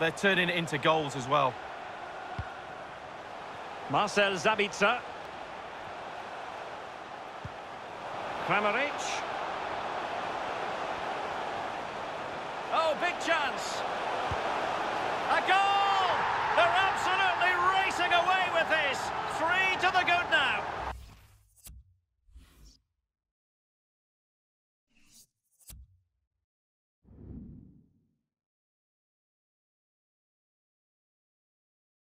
They're turning it into goals as well. Marcel Zabica. Kramaric. Oh, big chance.